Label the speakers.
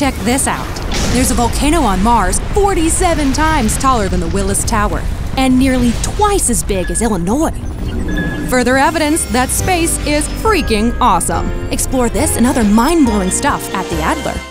Speaker 1: Check this out. There's a volcano on Mars 47 times taller than the Willis Tower and nearly twice as big as Illinois. Further evidence that space is freaking awesome. Explore this and other mind blowing stuff at the Adler.